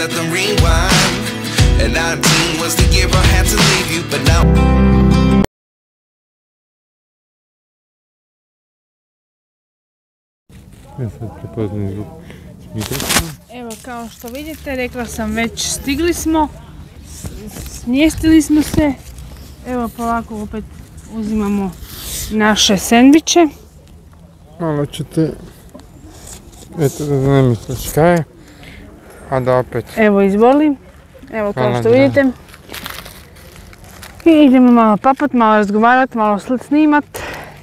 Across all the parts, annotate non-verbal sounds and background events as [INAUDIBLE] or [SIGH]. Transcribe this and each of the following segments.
set them rewind. And 19 was the year I had to leave you, but now. Ja sad zvuk. Evo kao što vidite, rekla sam već stigli smo, smjestili smo se. Evo polako opet uzimamo naše sendviče. Malo ćete, eto da ne misliš kaj je, a da opet Evo izvoli. Evo kao Hvala, što vidite. I idemo malo papat, malo razgovarat, malo sl- snimat.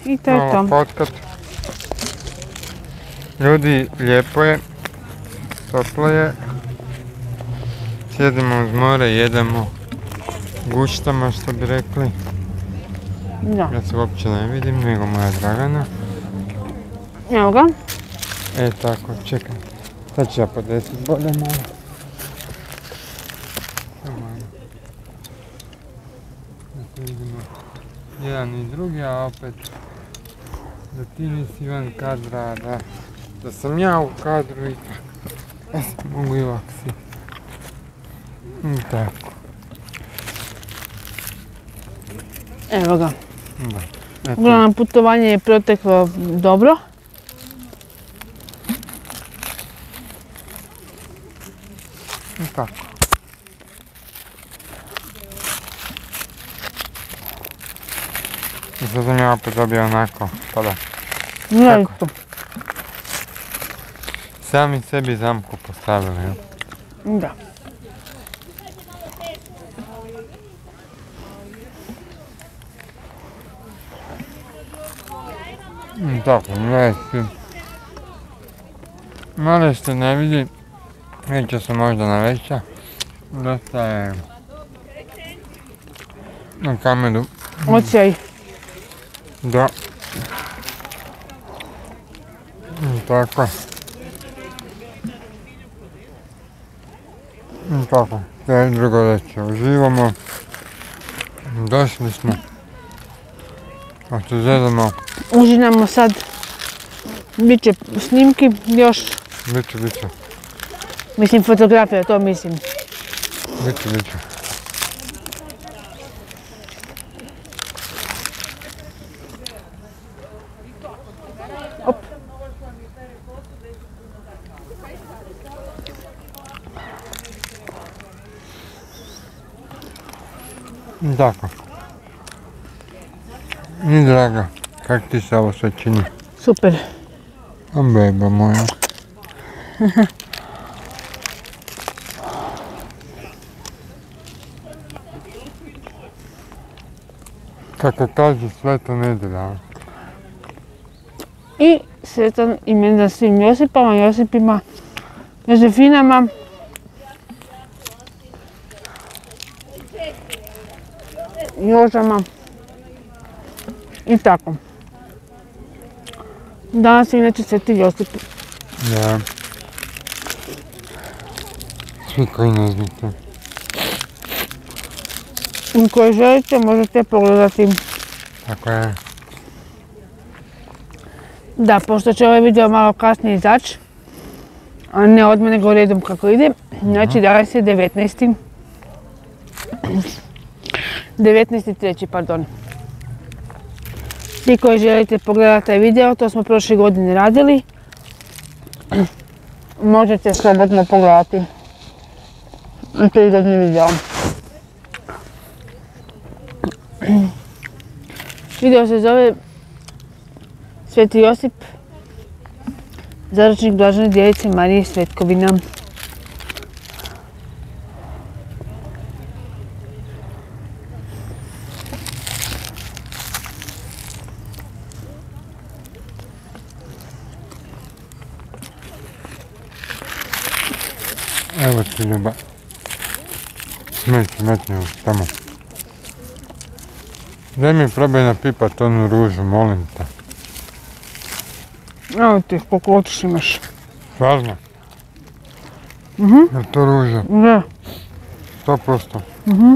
I to je malo to. potkat. Ljudi, lijepo je, toplo je. Sjedimo uz more, jedemo guštama što bi rekli. Da. Ja se uopće ne vidim, nego moja Dragana. Evo ga. E tako, čekaj. Sad ću ja podesit bolje malo. Vidimo jedan i drugi, a opet da ti nisi van kadra, da, da sam ja u kadru i tako. Ja se mogu i ovak si. I tako, Evo ga. da. Uglavnom putovanje je proteklo dobro. i tako. I sad sam ja opet dobio onako, pa da. Ja Tako. isto. Sami sebi zamku postavili, jel? Da. Mm, Tako, gledajte. Malo što ne vidi, neće se možda na veća. Dosta je na kameru. Ocijaj. Da. Mm, Tako. Mm, Tako, to je drugo reći. Uživamo. Došli smo. A što želimo, Užinamo sad. Biće snimki još. bit će, bit će, Mislim fotografija, to mislim. bit će, Tako. I draga, kak ti se ovo sve čini? Super. A beba moja. [LAUGHS] Kako kažu sveta nedjelja. I sretan imendan svim Josipama, Josipima, Josefinama. Jožama. I tako. Danas inače Sveti Josip. Da. Svi koji ne znate. I koje želite možete pogledati. Tako je. Da, pošto će ovaj video malo kasnije izaći, a ne od mene redom kako ide, znači danas je 19. 19.3. pardon. Svi koji želite pogledati taj video, to smo prošle godine radili, [CLEARS THROAT] možete slobodno pogledati. Prirodni video. [CLEARS THROAT] Video se zove Sveti Josip, zaručnik Blažene djevice Marije Svetkovina. Evo ti ljuba. Smeći metni u tamo. Daj mi probaj napipat onu ružu, molim te. Evo ti, koliko otiš imaš. Svažno? Mhm. Je li to ruža? Da. To prosto. Mhm.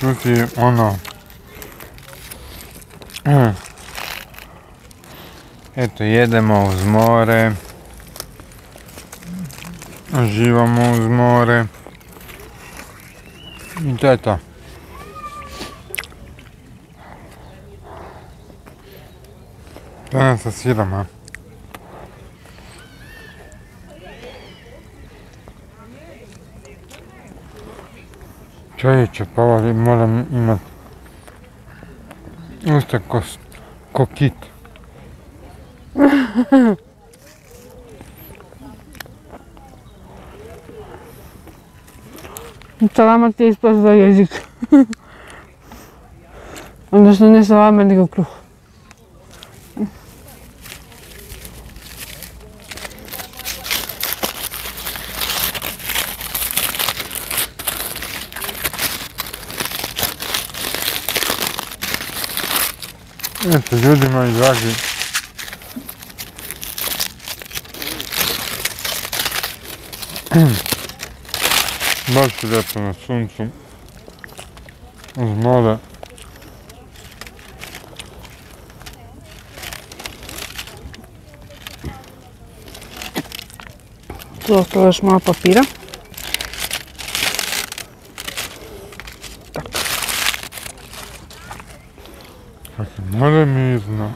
Tu ti ono... [CLEARS THROAT] Ehm, Eto, jedemo uz more. Uživamo uz more. I to je to. Danas sa sirom, a? Čovječe, pa moram imat usta ko, ko kit. [LAUGHS] Salama ti je ispao za jezik. [LAUGHS] Odnosno ne salama nego kruh. Eto, ljudi moji dragi. Baš lijepo na suncu. Uz more. To, to još malo papira. Tako. Tako, more mi izna.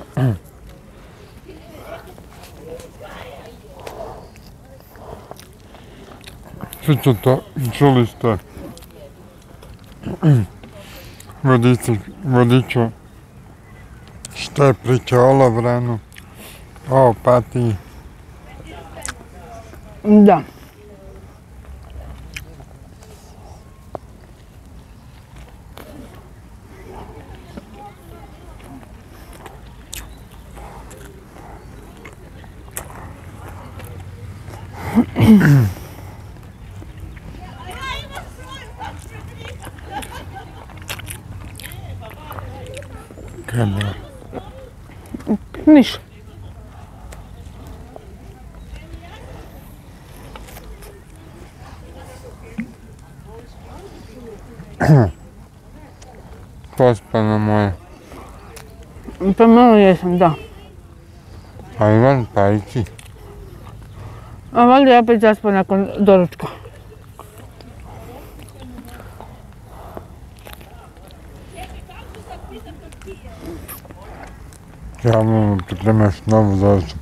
To, čuli ste. [CLEARS THROAT] Vodici, vodiču. Šta je priča o Lovranu? O Opatiji. Da. [CLEARS THROAT] 600만 원이었습니다. 발만 발지. А вали ја пет час понакон доручка. Тя му приклемеш много зазо.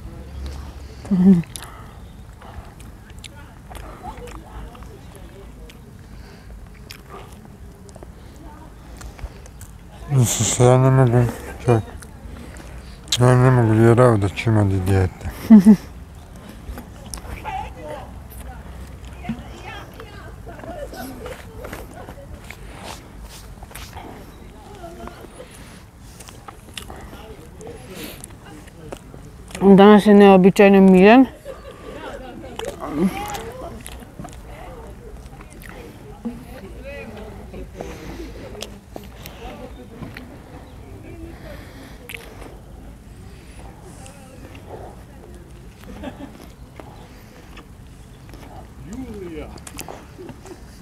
Да се сянаме ли? Чакай. Ja ne mogu vjerovati da će imati dijete. Danas je neobičajno miran.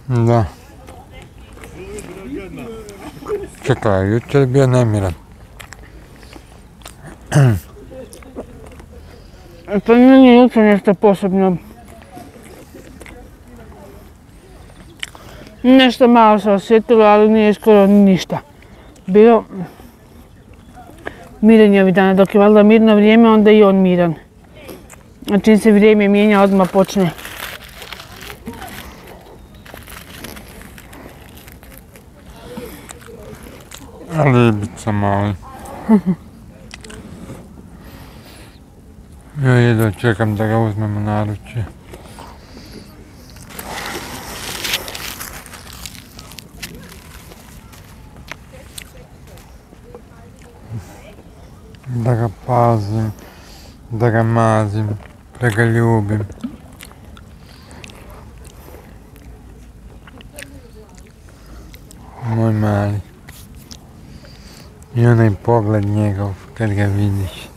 Da. Čekaj, jučer bio nemiran. Pa meni je jučer nešto posebno. Nešto malo se osjetilo, ali nije skoro ništa. Bilo miran je ovih dana, dok je valjda mirno vrijeme, onda i on miran. A čim se vrijeme mijenja, odmah počne. A libica mali. Ja jedva čekam da ga uzmemo na ručje. Da ga pazim, da ga mazim, da ga ljubim. Moj mali. I onaj pogled njegov kad ga vidiš.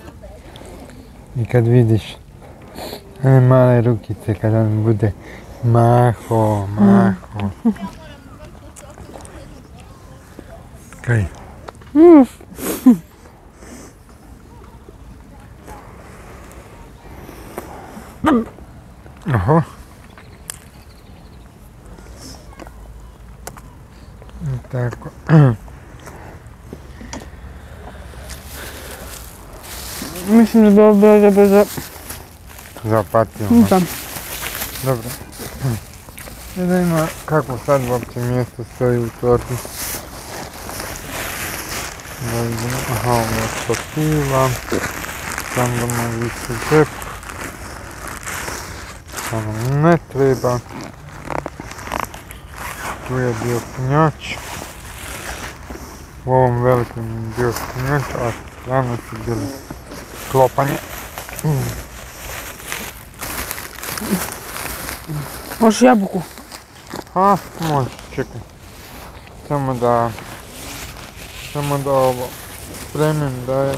I kad vidiš one male rukice kad on bude maho, maho. Kaj? Mm. Aha. I Tako. Mislim da bi ovo bilo dobro za... Zapatio. Da. Dobro. I da ima kako sad uopće mjesto stoji u torti. Da vidimo. Aha, ovo je stativa. Samo da mu visi džep. Samo ne treba. Tu je bio punjač. U ovom velikom je bio punjač, a strane su bili klopanje. Možeš jabuku. A, može, čekaj. Samo da... Samo da ovo spremim da je...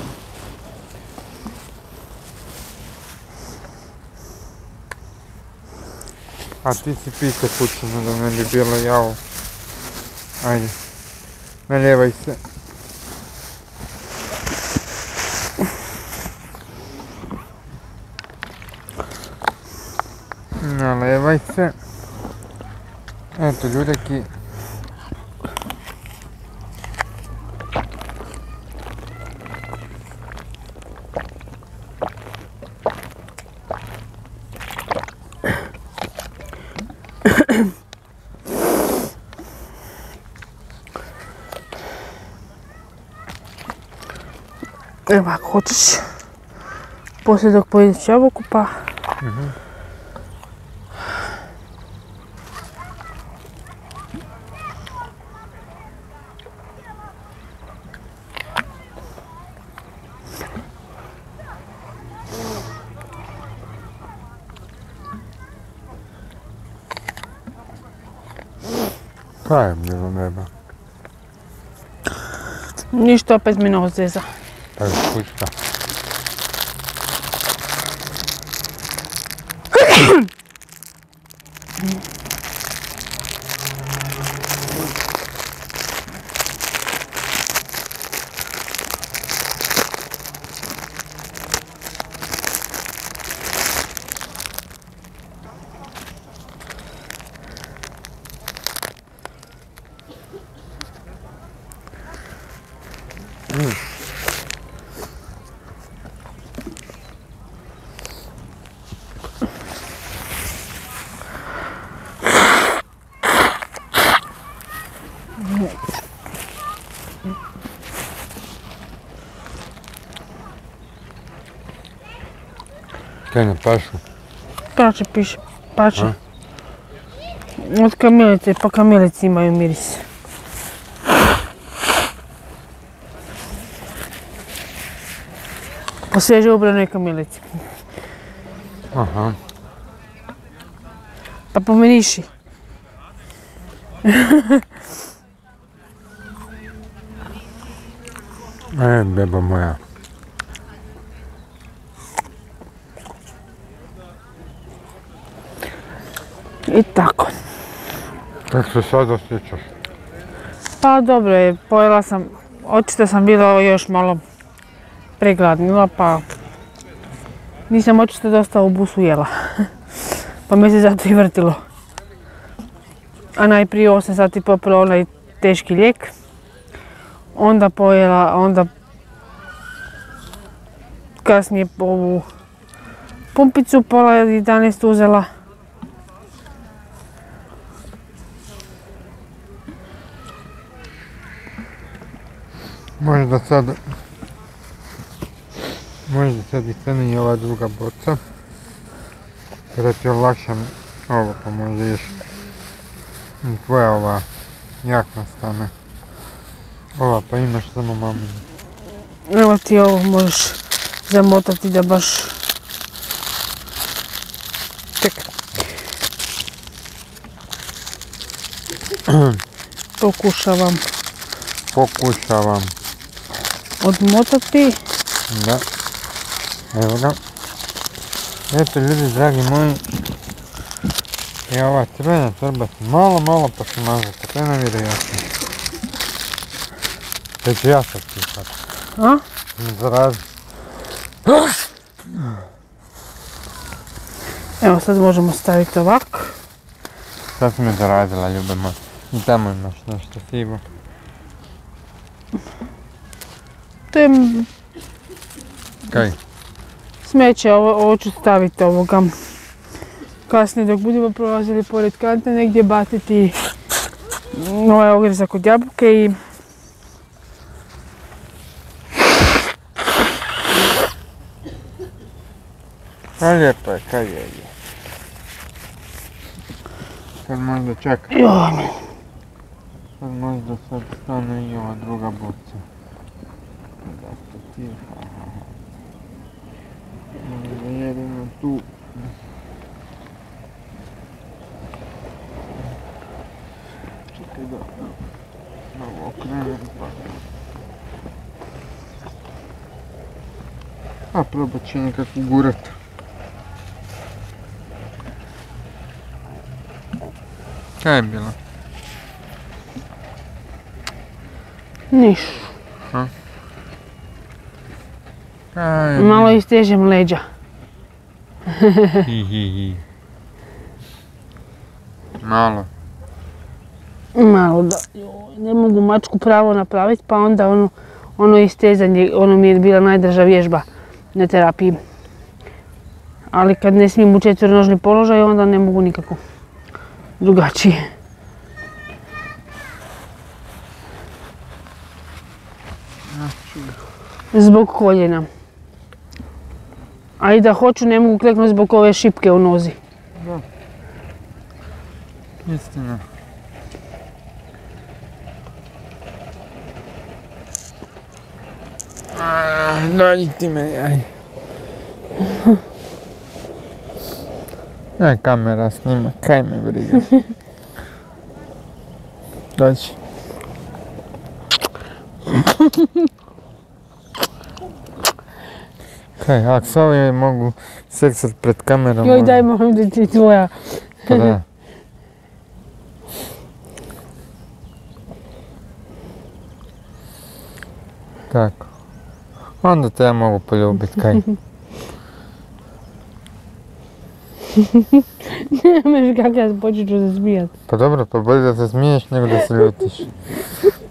A ti si pite kućino da ne bi bilo jao. Ajde. Naljevaj se. Nalevaj se. Eto ljudeki. Evo ako hoćeš. Poslije dok je bilo neba? Ništa opet mi nos zeza. Pa je kućka. Kaj ne pašu? Pače piše, pače. A? Od kamilice, pa kamilice imaju Po svježe ubranoj kamilici. Aha. Pa pomiriši. E, beba moja. I tako. Kako se sad osjećaš? Pa dobro je, pojela sam, očito sam bila još malo pregladnila pa nisam očito dosta u busu jela. [LAUGHS] pa me se zato i vrtilo. A najprije 8 sati popila onaj teški lijek. Onda pojela, onda kasnije ovu pumpicu pola 11 uzela. Možda sad... Možda sad i stane i ova druga boca. Kada ti olakšam ovo pa možda još i tvoja ova jakna stane. Ova pa imaš samo maminu. Evo ti ovo možeš zamotati da baš... Čekaj. [CLEARS THROAT] Pokušavam Pokušavam. odmotati. Da. Evo ga. Eto ljudi dragi moji. I ova crvena treba malo, malo posmažati. To je nevjerojatno. Već ja sad tihat. A? Zarazi. Evo sad možemo staviti ovako. Sad si me zarazila, ljube moja. I tamo imaš nešto sivo. To je Kaj? Smeće, ovo, ovo ću staviti ovoga. Kasnije dok budemo prolazili pored kante negdje baciti ovaj ogrezak od jabuke i Kaj lijepo je, kaj je je. Sad možda čekaj. Sad možda sad stane i ova druga boca. Da se tiha. Možda jedino tu. Čekaj da da ovo okrenem pa. A probat će nekako gurat. Kaj je bilo? niš. Kaj je Malo istežem leđa. Hi, hi, hi. Malo. Malo da, ne mogu mačku pravo napraviti pa onda ono, ono istezanje, ono mi je bila najdrža vježba na terapiji. Ali kad ne smijem u četvrnožni položaj onda ne mogu nikako drugačije. Zbog koljena. A i da hoću ne mogu kleknuti zbog ove šipke u nozi. Istina. Dođi ti me, aj. [LAUGHS] Aj, kamera snima, kaj me briga. [LAUGHS] Dođi. [LAUGHS] Kaj, ako s ovi mogu seksat pred kamerom... Joj daj molim da ti tvoja. Pa da. Tako. Onda te ja mogu poljubit, kaj? Nemaš kak ja počet ću se smijat. Pa dobro, pa bolje da se smiješ nego da se ljutiš.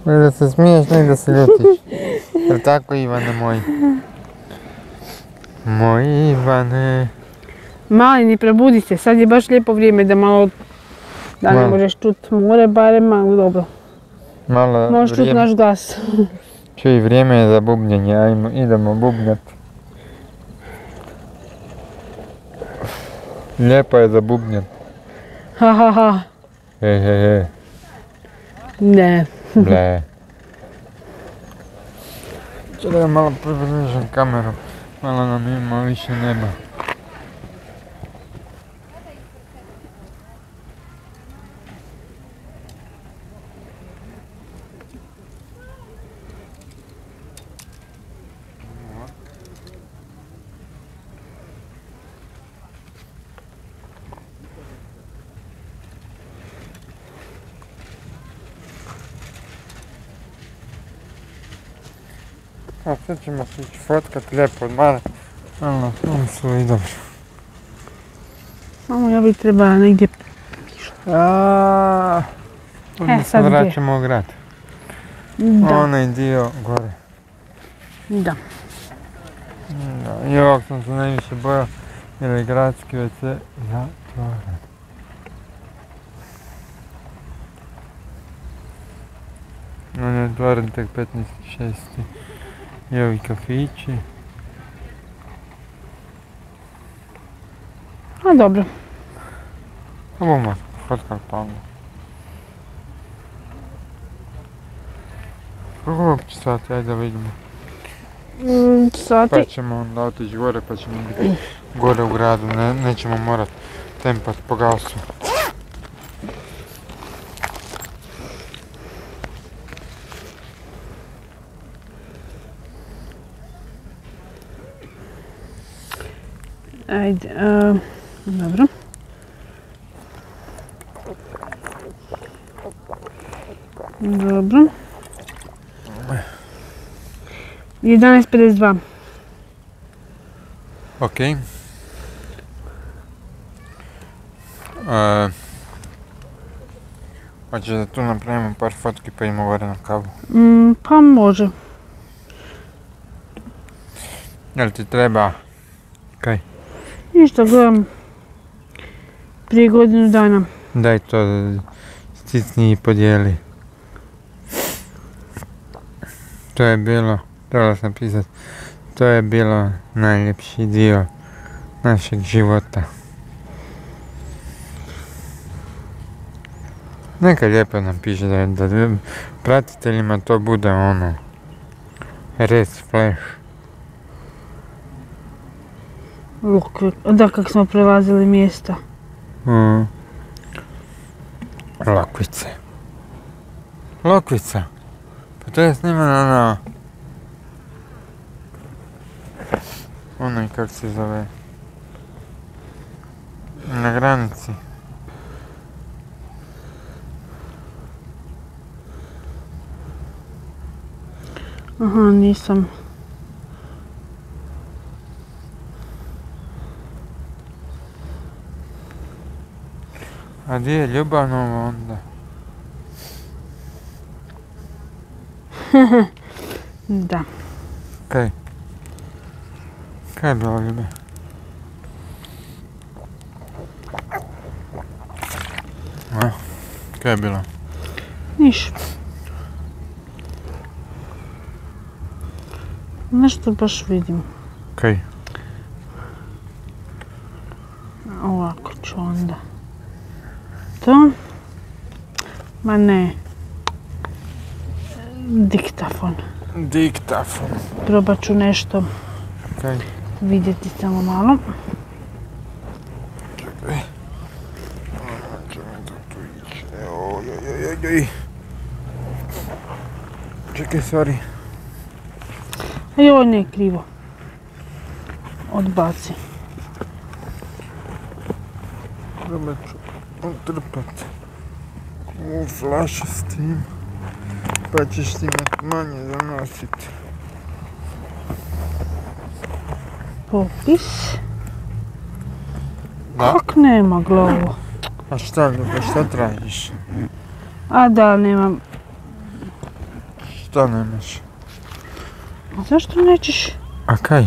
Bolje da se smiješ nego da se ljutiš. Jel tako Ivane moj? Moj Ivane. Malini, probudi se, sad je baš lijepo vrijeme da malo, da ne možeš čut more, barem malo dobro. Malo Možeš čut naš glas. [LAUGHS] Čuj, vrijeme je za bubnjenje, ajmo, idemo bubnjat. Lijepo je za bubnjat. Ha ha ha. He he he, Ne. ble. [LAUGHS] Čekaj da malo približim kameru, malo nam ima više neba. A sad ćemo se ići fotkat lijepo od mene. Ono, on su i dobro. Mamo, ja bi trebala negdje... A, Onda se sad vraćamo u grad. Da, Onaj dio gore. da. Da, I ovog sam se najviše bojao jer je gradski WC zatvoren. On je otvoren tek 15.6. I ovi kafići. A dobro. A bomo fotkali pa onda. Koliko uopće sati, ajde da vidimo. Mm, Pa Sati. ćemo onda otići gore pa ćemo gore u gradu, ne, nećemo morat tempat po gasu. Ajde, a, dobro. Dobro. 11.52. Ok. E, Hoćeš da tu napravimo par fotki pa idemo gore na kavu. Mm, pa može. Jel ti treba? Kaj? Ništa, gledam. Prije godinu dana. Daj to stisni i podijeli. To je bilo, trebalo sam pisat, to je bilo najljepši dio našeg života. Neka lijepo napiše da, da pratiteljima to bude ono, res flash. Lukve. Da, kak smo prelazili mjesta. Mm. Lokvice. Lokvica. Pa to je snimano na... Onaj kak se zove... Na granici. Aha, nisam. A di je Ljubanovo onda? Da. Kaj? Kaj je bilo Ljube? A? Kaj je bilo? Niš. Nešto baš vidim. Kaj? Ovako ću onda. To. Ma ne. Diktafon. Diktafon. Probat ću nešto Kaj? vidjeti samo malo. Čekaj, sorry. I ovo nije krivo. Odbaci. Probat ću utrpat u flašu s tim. Pa ćeš ti manje za nosit. Popis. Da? Kak nema glavu? A šta Ljube, šta tražiš? A da, nemam. Šta nemaš? A zašto nećeš? A kaj?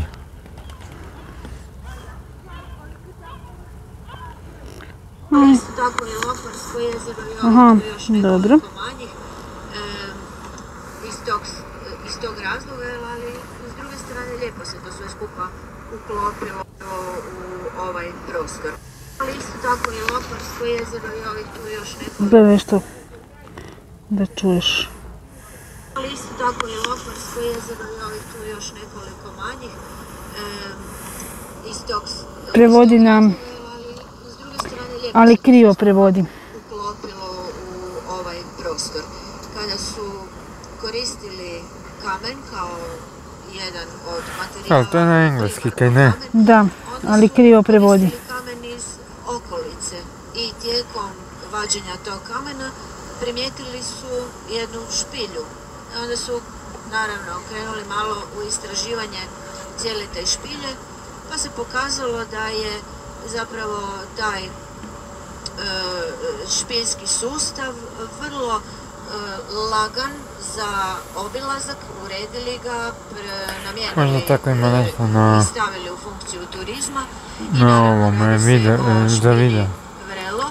Isto tako je Loparsko jezero i ovo tu još nekoliko manjih. iz, tog, iz tog razloga, ali s druge strane lijepo se to sve skupa uklopilo u ovaj prostor. Ali isto tako je Loparsko jezero i ovih tu još nekoliko Gledaj nešto da čuješ. Ali isto tako je Loparsko jezero i ovih tu još nekoliko manjih. iz tog, Prevodi nam, ali s druge strane lijepo ali krivo prevodi. uklopilo u ovaj prostor. Kada su koristili kamen kao jedan od materijala... Ali to je na engleski, kaj ne? Da, ali krivo prevodi. koristili kamen iz okolice i tijekom vađenja tog kamena primijetili su jednu špilju. I onda su naravno krenuli malo u istraživanje cijele te špilje pa se pokazalo da je zapravo taj e, špiljski sustav vrlo e, lagan za obilazak, uredili ga, namijenili Možda tako ima e, nešto na- i stavili u funkciju turizma. I Na naravno ovome video- e, za špilji video. Vrelo,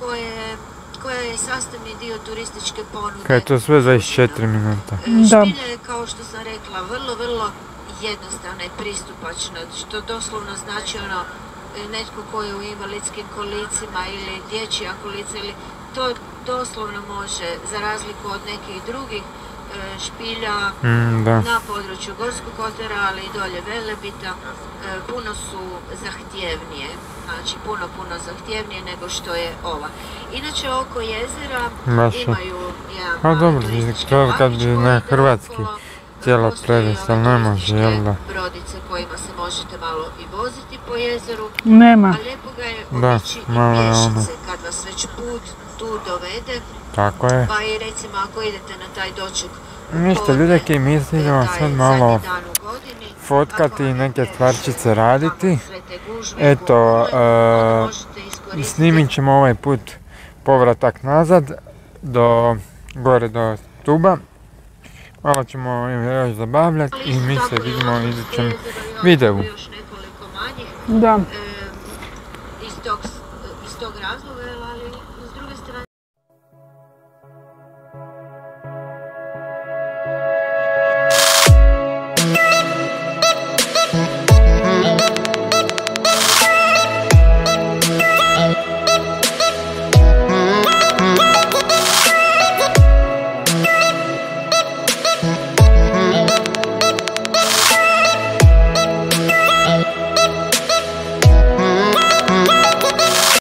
koje, koja je sastavni dio turističke ponude. Kaj je to sve 24 minuta? E, Da. Špilja je, kao što sam rekla, vrlo, vrlo jednostavna i pristupačna, što doslovno znači ono, e, netko ko je u invalidskim kolicima ili dječja kolica ili to doslovno može, za razliku od nekih drugih e, špilja Mm, da. na području Gorskog kotara, ali i dolje Velebita, e, puno su zahtjevnije. Znači, puno, puno zahtjevnije nego što je ova. Inače, oko jezera imaju jedan A dobro, kad bi na hrvatski okolo. Htjela Postoje prevesti, ali ne može, jel da? brodice kojima se možete malo i voziti po jezeru, Nema. a lijepo ga je Da, obići i malo je ono. kad vas već put tu dovede, Tako je. pa i recimo ako idete na taj doček Ništa, ljudi koji misli da taj sad malo fotkati i vam neke stvarčice raditi. Eto, e, iskoristiti. Snimit ćemo ovaj put povratak nazad do gore do stuba. Malo ćemo još zabavljati i mi se vidimo u idućem videu. Da.